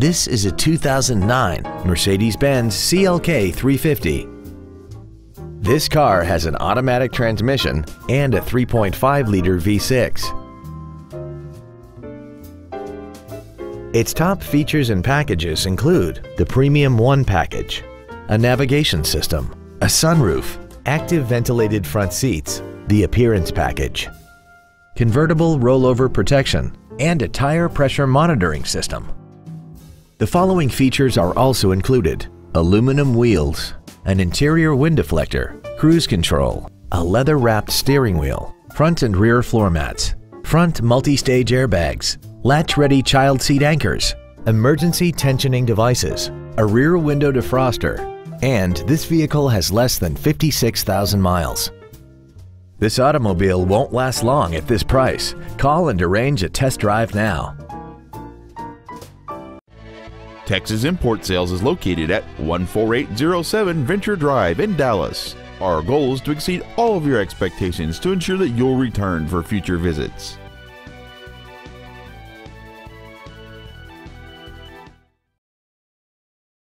This is a 2009 Mercedes-Benz CLK 350. This car has an automatic transmission and a 3.5-liter V6. Its top features and packages include the Premium One package, a navigation system, a sunroof, active ventilated front seats, the Appearance package, convertible rollover protection, and a tire pressure monitoring system. The following features are also included. Aluminum wheels, an interior wind deflector, cruise control, a leather-wrapped steering wheel, front and rear floor mats, front multi-stage airbags, latch-ready child seat anchors, emergency tensioning devices, a rear window defroster, and this vehicle has less than 56,000 miles. This automobile won't last long at this price. Call and arrange a test drive now. Texas Import Sales is located at 14807 Venture Drive in Dallas. Our goal is to exceed all of your expectations to ensure that you'll return for future visits.